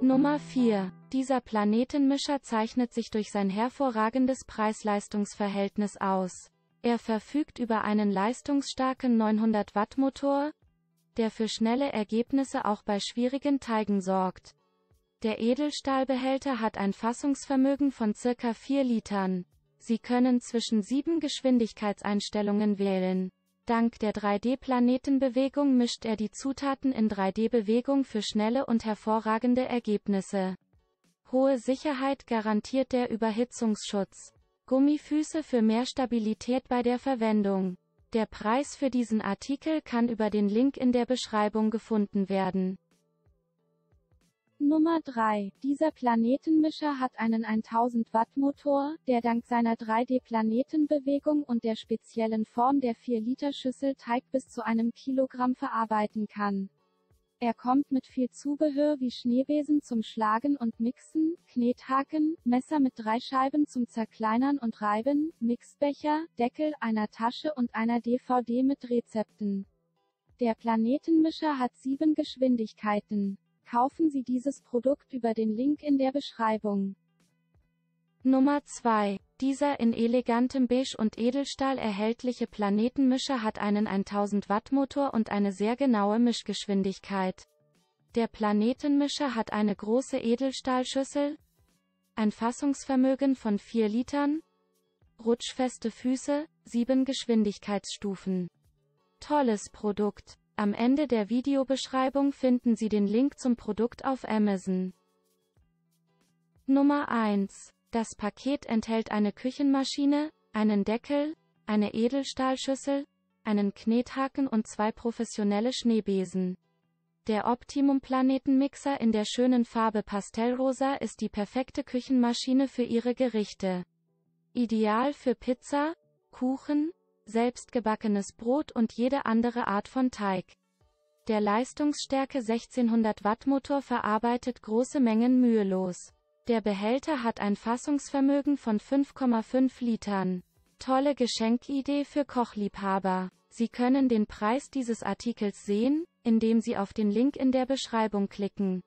Nummer 4. Dieser Planetenmischer zeichnet sich durch sein hervorragendes Preis-Leistungs-Verhältnis aus. Er verfügt über einen leistungsstarken 900 Watt Motor, der für schnelle Ergebnisse auch bei schwierigen Teigen sorgt. Der Edelstahlbehälter hat ein Fassungsvermögen von ca. 4 Litern. Sie können zwischen sieben Geschwindigkeitseinstellungen wählen. Dank der 3D-Planetenbewegung mischt er die Zutaten in 3D-Bewegung für schnelle und hervorragende Ergebnisse. Hohe Sicherheit garantiert der Überhitzungsschutz. Gummifüße für mehr Stabilität bei der Verwendung. Der Preis für diesen Artikel kann über den Link in der Beschreibung gefunden werden. Nummer 3. Dieser Planetenmischer hat einen 1000 Watt Motor, der dank seiner 3D-Planetenbewegung und der speziellen Form der 4-Liter-Schüssel Teig bis zu einem Kilogramm verarbeiten kann. Er kommt mit viel Zubehör wie Schneebesen zum Schlagen und Mixen, Knethaken, Messer mit drei Scheiben zum Zerkleinern und Reiben, Mixbecher, Deckel, einer Tasche und einer DVD mit Rezepten. Der Planetenmischer hat sieben Geschwindigkeiten. Kaufen Sie dieses Produkt über den Link in der Beschreibung. Nummer 2. Dieser in elegantem Beige und Edelstahl erhältliche Planetenmischer hat einen 1000 Watt Motor und eine sehr genaue Mischgeschwindigkeit. Der Planetenmischer hat eine große Edelstahlschüssel, ein Fassungsvermögen von 4 Litern, rutschfeste Füße, 7 Geschwindigkeitsstufen. Tolles Produkt. Am Ende der Videobeschreibung finden Sie den Link zum Produkt auf Amazon. Nummer 1. Das Paket enthält eine Küchenmaschine, einen Deckel, eine Edelstahlschüssel, einen Knethaken und zwei professionelle Schneebesen. Der Optimum Planetenmixer in der schönen Farbe Pastellrosa ist die perfekte Küchenmaschine für Ihre Gerichte. Ideal für Pizza, Kuchen, selbstgebackenes Brot und jede andere Art von Teig. Der Leistungsstärke 1600 Watt Motor verarbeitet große Mengen mühelos. Der Behälter hat ein Fassungsvermögen von 5,5 Litern. Tolle Geschenkidee für Kochliebhaber. Sie können den Preis dieses Artikels sehen, indem Sie auf den Link in der Beschreibung klicken.